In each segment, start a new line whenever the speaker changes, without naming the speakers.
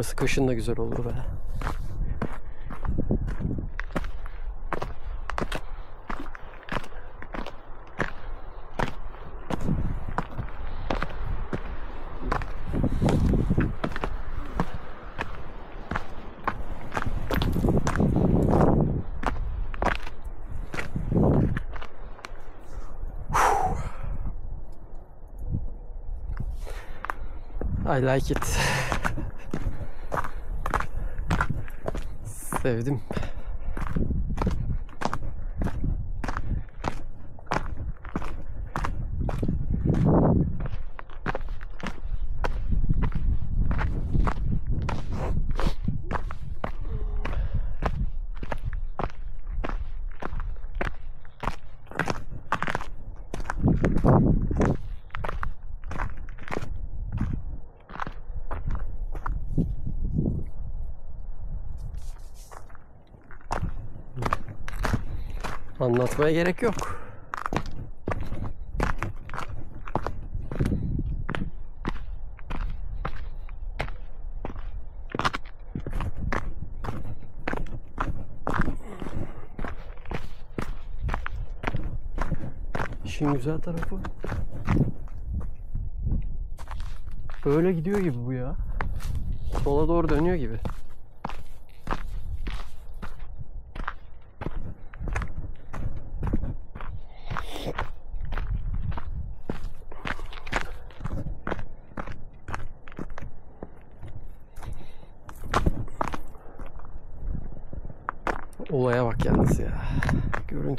Burası kışın da güzel olur be. I like it. Sevdim. Anlatmaya gerek yok. İşin güzel tarafı böyle gidiyor gibi bu ya. Sola doğru dönüyor gibi. Olaya bak yalnız ya.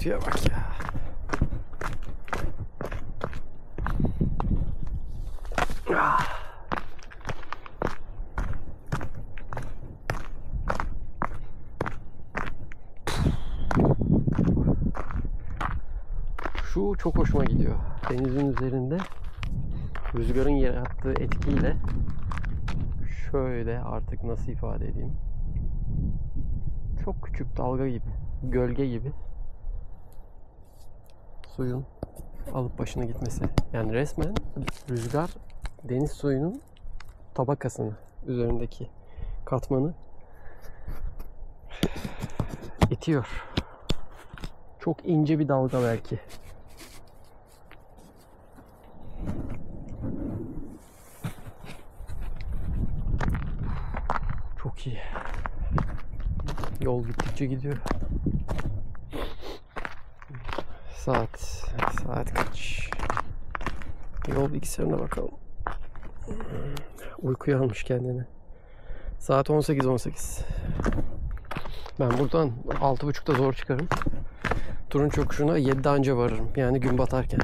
Görüntüye bak ya. Şu çok hoşuma gidiyor. Denizin üzerinde rüzgarın yarattığı etkiyle şöyle artık nasıl ifade edeyim? Çok küçük dalga gibi, gölge gibi suyun alıp başına gitmesi. Yani resmen rüzgar deniz suyunun tabakasını, üzerindeki katmanı itiyor. Çok ince bir dalga belki. Çok iyi. Yol gittikçe gidiyor. Saat saat kaç? Yol bilgisayarına bakalım. Uykuya almış kendini. Saat 18.18. Ben buradan 6.30'da zor çıkarım. Turun çokuşuna 7'de anca varırım. Yani gün batarken.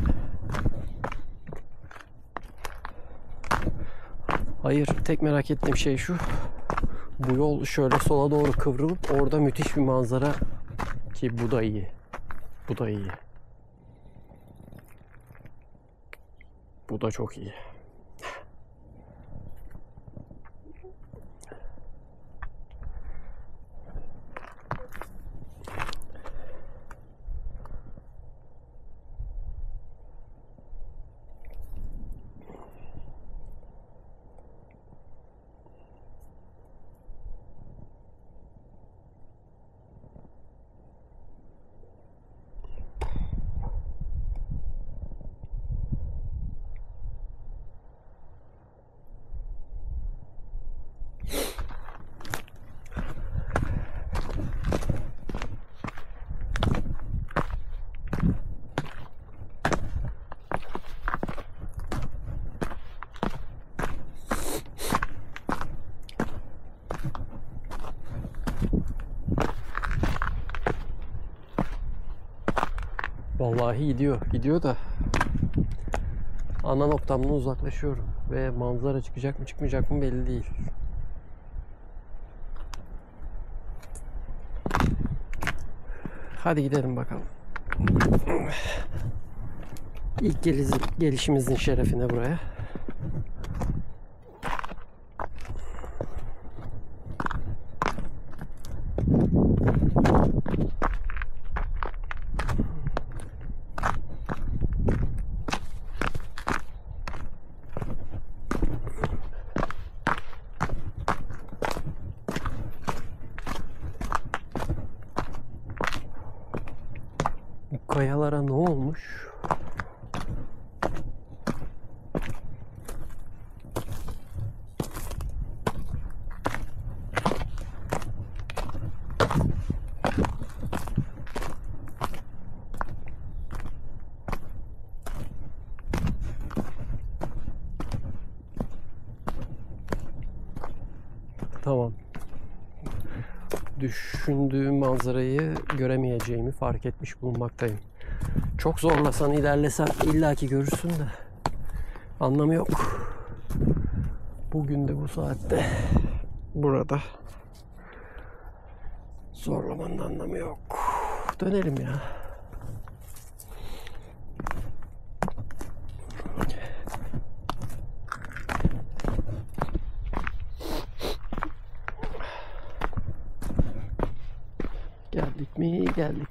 Hayır, tek merak ettiğim şey şu. Bu yol şöyle sola doğru kıvrılıp orada müthiş bir manzara ki bu da iyi. Bu da iyi. Bu da çok iyi. Vallahi gidiyor. Gidiyor da ana noktamdan uzaklaşıyorum ve manzara çıkacak mı çıkmayacak mı belli değil. Hadi gidelim bakalım. İlk gelişimizin şerefine buraya. Buralara ne olmuş? Tamam. Düşündüğüm manzarayı göremeyeceğimi fark etmiş bulunmaktayım. Çok zorlasan ilerlesen illaki görürsün de anlamı yok. Bugün de bu saatte burada zorlamanın anlamı yok. Dönelim ya. Geldik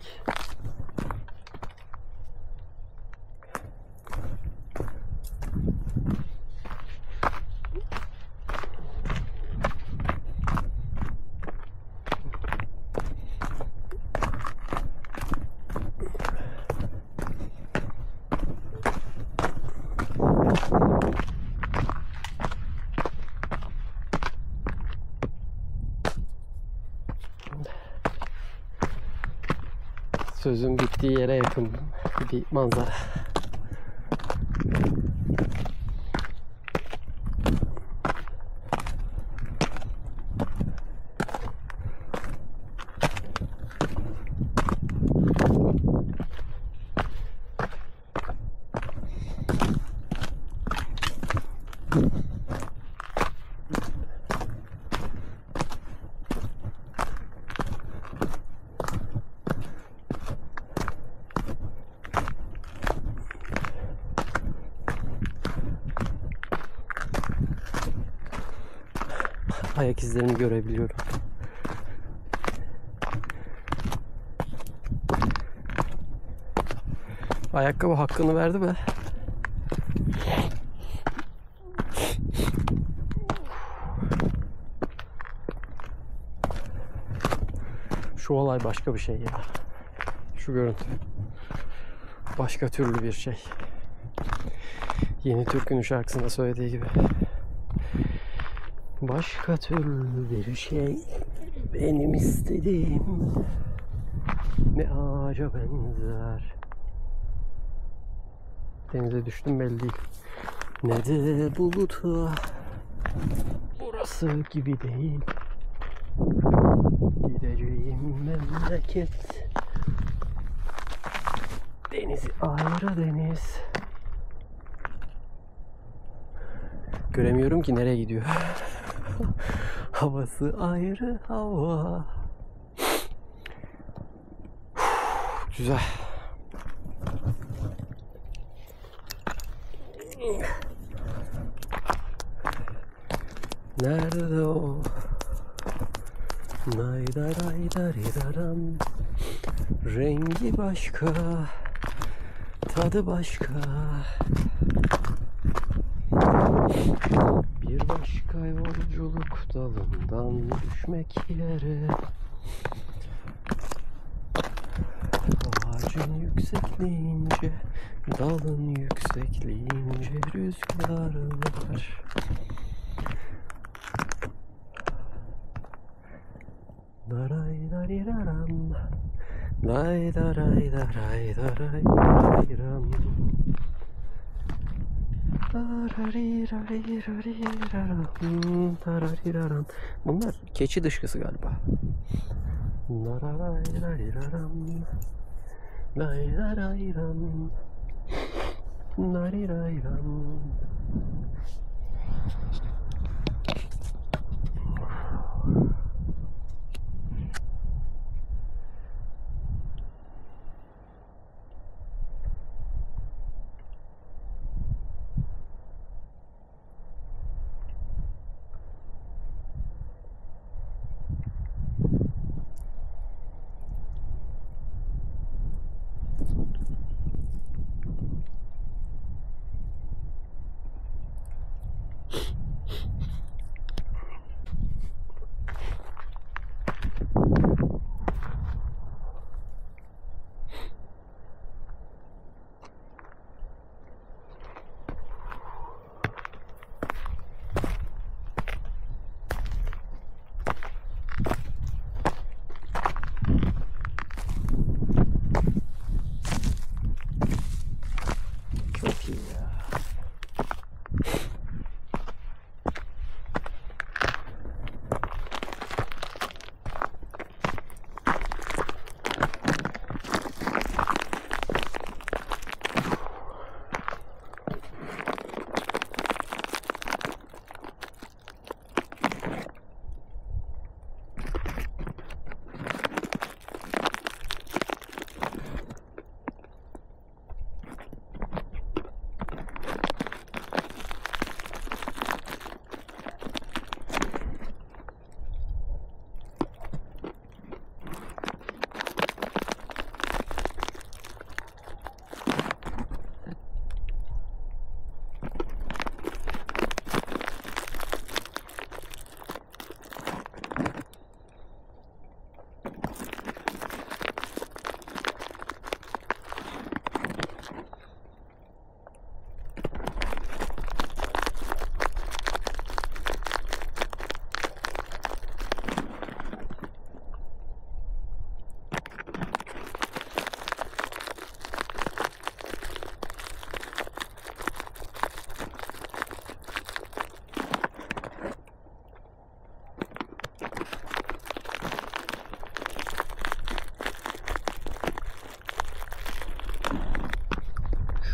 Sözün bittiği yere yakın bir manzara. Ayak izlerini görebiliyorum. Ayakkabı hakkını verdi be. Şu olay başka bir şey ya. Şu görüntü. Başka türlü bir şey. Yeni Türk'ün şarkısında söylediği gibi. Başka türlü bir şey benim istediğim ne ağaca benzer. Denize düştüm belli değil. Ne de buluta burası gibi değil. Gideceğim memleket Denizi ayrı deniz Göremiyorum ki nereye gidiyor. Havası ayrı hava. Güzel. Nerede o? Naydaraydaridaram Rengi başka Tadı başka Bir başka yolculuk dalından düşmek yere Ağacın yüksekliğince Dalın yüksekliğince rüzgar var Daray daray daram Day daray daray daray daram Bunlar keçi dışkısı galiba.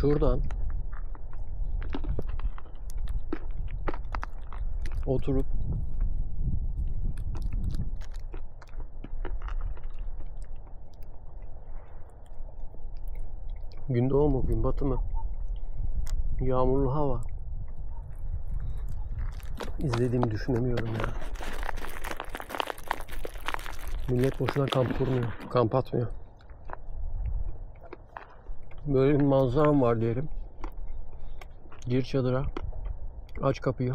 şuradan oturup gün doğu mu gün batı mı yağmurlu hava izlediğimi düşünemiyorum ya. Millet boşuna kamp kurmuyor, kamp atmıyor. Böyle bir manzaram var diyelim. Gir çadıra. Aç kapıyı.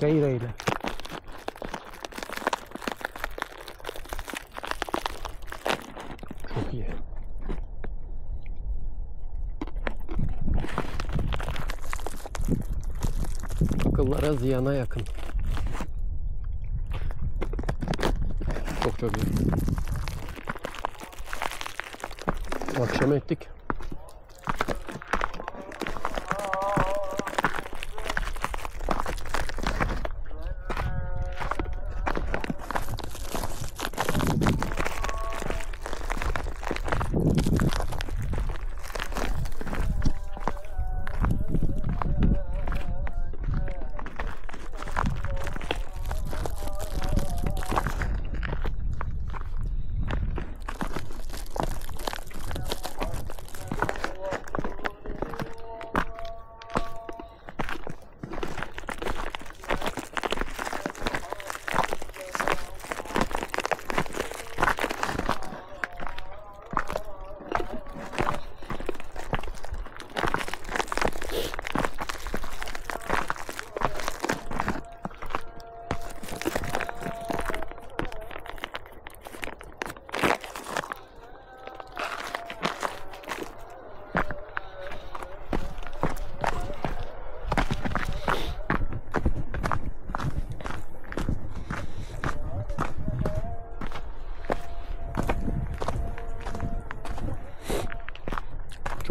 Seyreyle. Çok iyi. Akıllara ziyana yakın. Çok çok iyi. Akşam ettik.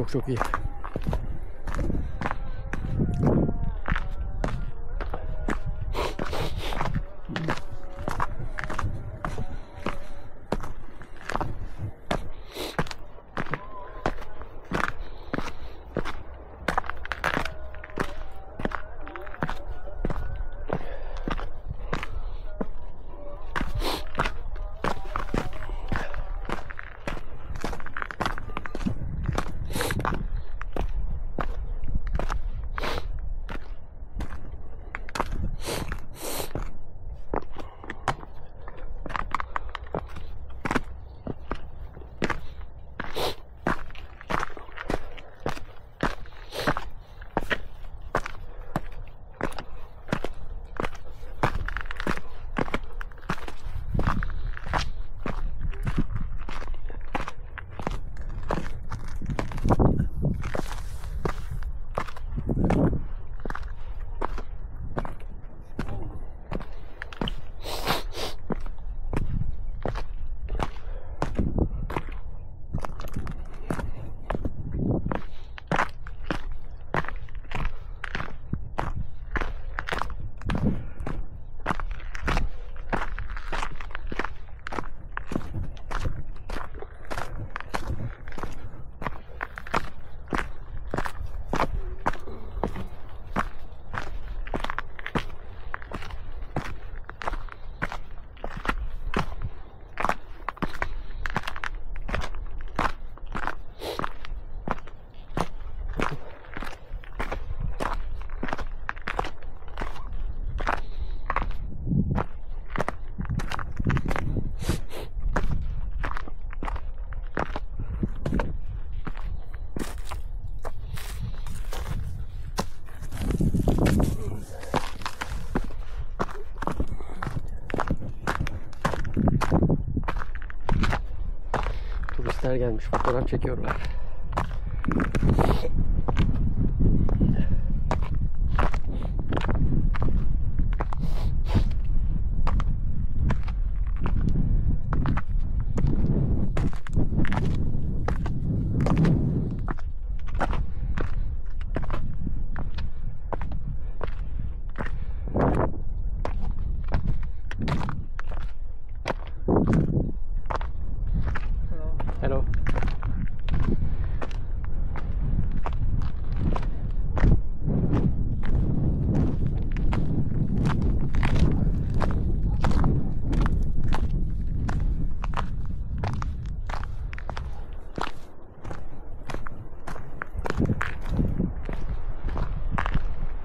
Çok çok iyi. Turistler gelmiş fotoğraf çekiyorlar.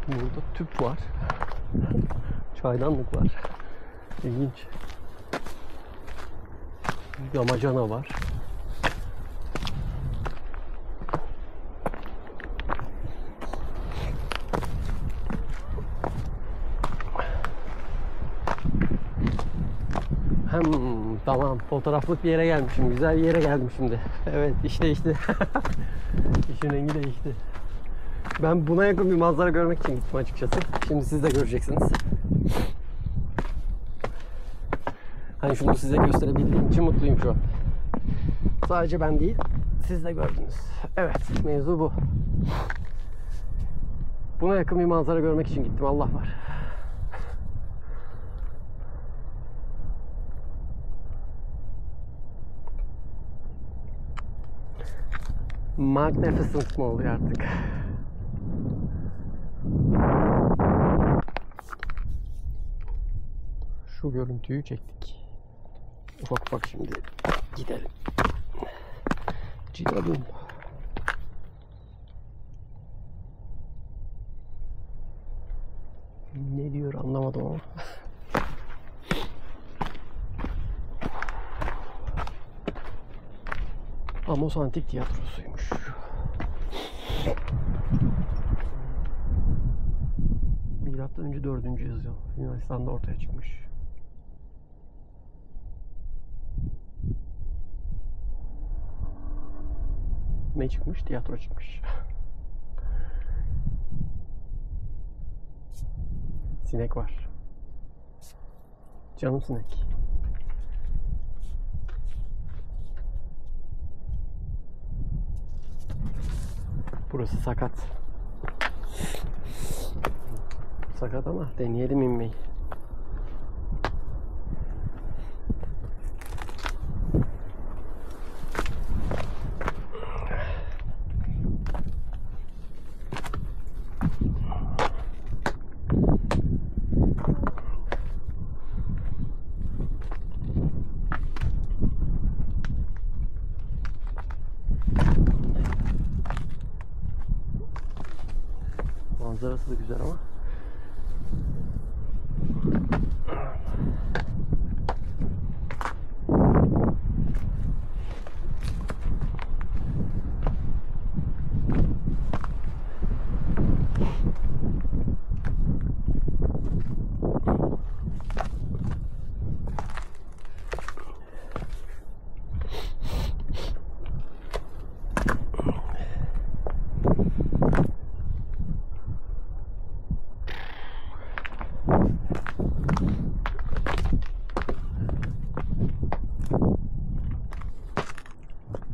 Burada tüp var. Çaydanlık var. İlginç. Damacana var. Hem tamam fotoğraflık bir yere gelmişim. Güzel bir yere geldim şimdi. Evet işte işte. İşin rengi değişti. Ben buna yakın bir manzara görmek için gittim açıkçası. Şimdi siz de göreceksiniz. Hani şunu size gösterebildiğim için mutluyum şu an. Sadece ben değil, siz de gördünüz. Evet, mevzu bu. Buna yakın bir manzara görmek için gittim. Allah var. Magnificent mı oluyor artık? Şu görüntüyü çektik. Ufak ufak şimdi gidelim. Gidelim. Ne diyor anlamadım ama. Amos Antik Tiyatrosu'ymuş. Milattan önce 4. yüzyıl Yunanistan'da ortaya çıkmış. Ne çıkmış? Tiyatro çıkmış. Sinek var. Canım sinek. Burası sakat. Sakat ama deneyelim inmeyi. Manzarası da güzel ama.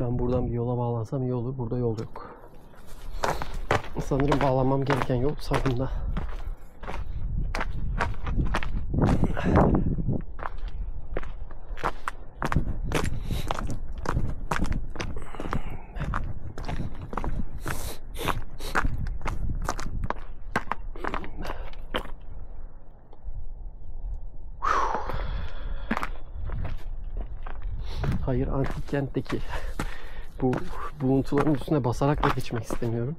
Ben buradan bir yola bağlansam iyi olur. Burada yol yok. Sanırım bağlanmam gereken yol sağında. Hayır antik kentteki bu buluntuların üstüne basarak da geçmek istemiyorum.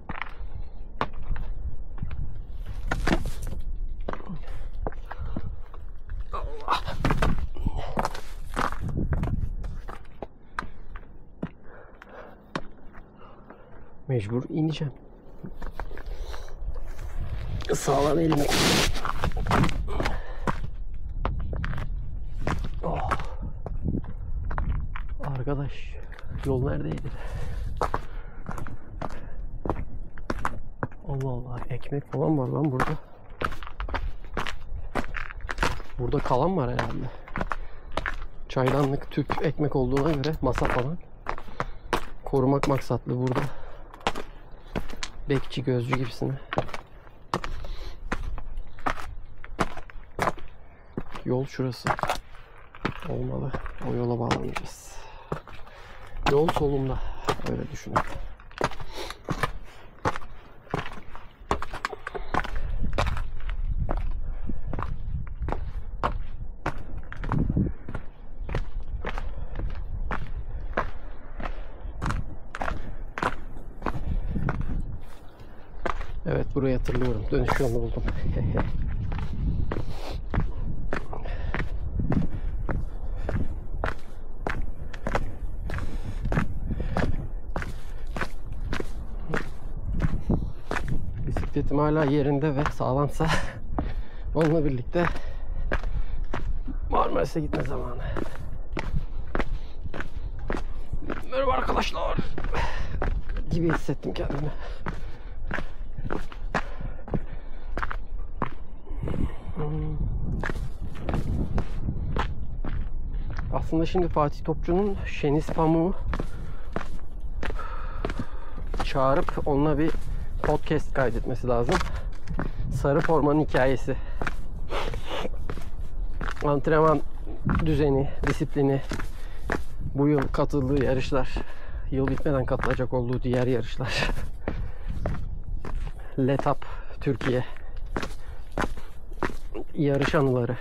Mecbur ineceğim. Sağlam elimi. Oh. Arkadaş yol neredeydi? Allah Allah ekmek falan var lan burada. Burada kalan var herhalde. Çaydanlık, tüp, ekmek olduğuna göre masa falan. Korumak maksatlı burada. Bekçi, gözcü gibisine. Yol şurası. Olmalı. O yola bağlanacağız. Yol solumda. Öyle düşünün. Evet burayı hatırlıyorum. Dönüş yolunu buldum. Bisikletim hala yerinde ve sağlamsa onunla birlikte Marmaris'e gitme zamanı. Merhaba arkadaşlar. Gibi hissettim kendimi. Aslında şimdi Fatih Topçu'nun Şeniz Pamuk'u çağırıp onunla bir podcast kaydetmesi lazım. Sarı formanın hikayesi. Antrenman düzeni, disiplini, bu yıl katıldığı yarışlar, yıl bitmeden katılacak olduğu diğer yarışlar. Letap Türkiye yarış anıları.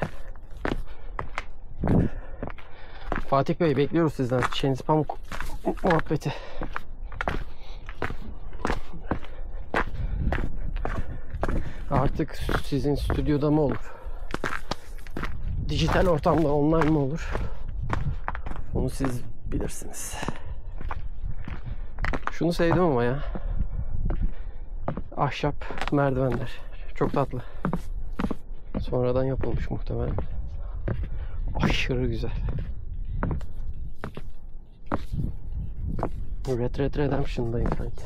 Fatih Bey bekliyoruz sizden. Şeniz Pamuk muhabbeti. Artık sizin stüdyoda mı olur? Dijital ortamda online mı olur? Onu siz bilirsiniz. Şunu sevdim ama ya. Ahşap merdivenler. Çok tatlı. Sonradan yapılmış muhtemelen. Aşırı güzel. Red Red Redemption'dayım sanki.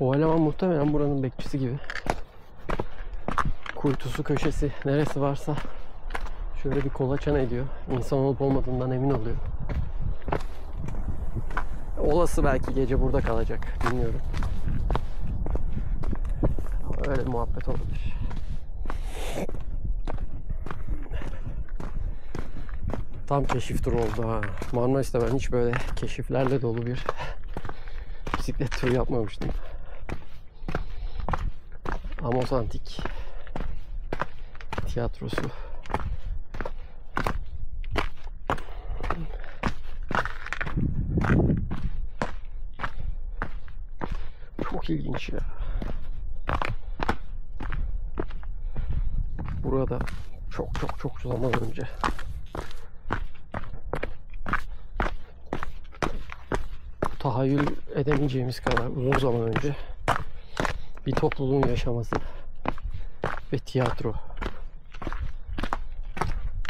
O eleman muhtemelen bekçisi gibi. Kuytusu köşesi neresi varsa şöyle bir kolaçan ediyor. İnsan olup olmadığından emin oluyor. Olası belki gece burada kalacak. Bilmiyorum. Öyle muhabbet olabilir. Tam keşif turu oldu ha. Marmaris'te ben hiç böyle keşiflerle dolu bir bisiklet turu yapmamıştım. Amos Antik tiyatrosu. Çok ilginç ya. Burada çok çok çok zaman önce tahayyül edemeyeceğimiz kadar uzun zaman önce bir topluluğun yaşaması ve tiyatro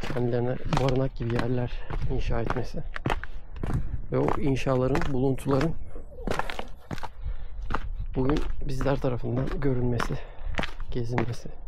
kendilerine barınak gibi yerler inşa etmesi ve o inşaların, buluntuların bugün bizler tarafından görülmesi, gezilmesi.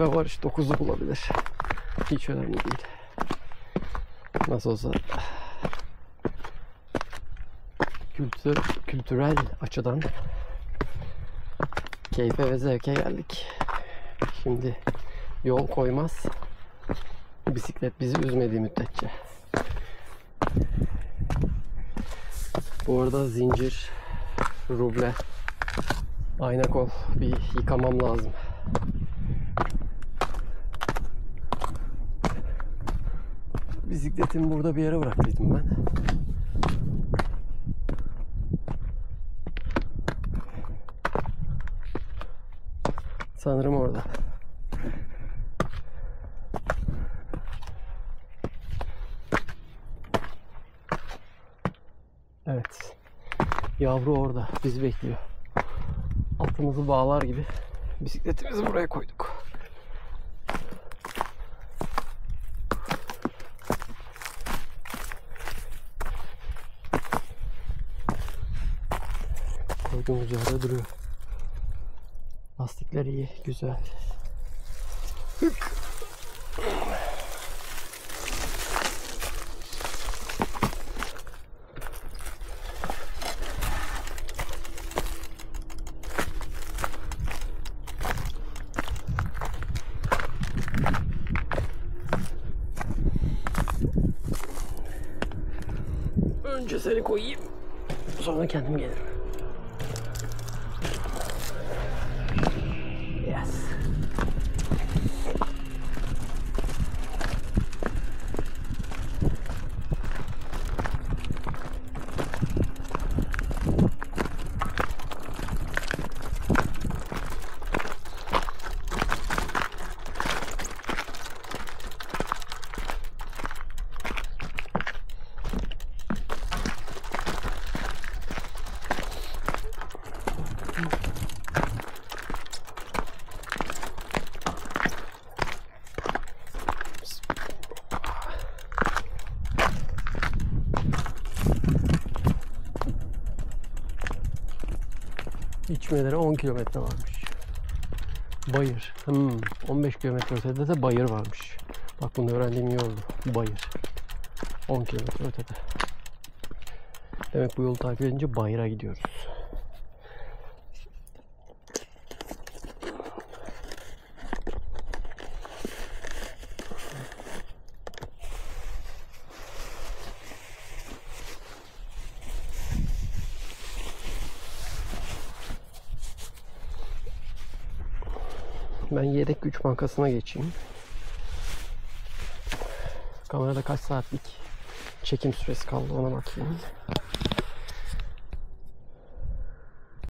Benim eve varış 9'u bulabilir. Hiç önemli değil. Nasıl olsa kültür, kültürel açıdan keyfe ve zevke geldik. Şimdi yol koymaz. Bisiklet bizi üzmediği müddetçe. Bu arada zincir, ruble, ayna kol bir yıkamam lazım. Bisikletimi burada bir yere bıraktıydım ben. Sanırım orada. Evet. Yavru orada. Bizi bekliyor. Atımızı bağlar gibi bisikletimizi buraya koyduk. Gördüğünüz yerde duruyor. Lastikler iyi, güzel. Önce seni koyayım. Sonra kendim gelirim. İçmeleri 10 kilometre varmış. Bayır. Hmm, 15 kilometre ötede de bayır varmış. Bak bunu öğrendiğim iyi oldu. Bayır. 10 kilometre ötede. Demek bu yolu takip edince bayıra gidiyoruz. Ben bankasına geçeyim. Kamerada kaç saatlik çekim süresi kaldı ona bakayım.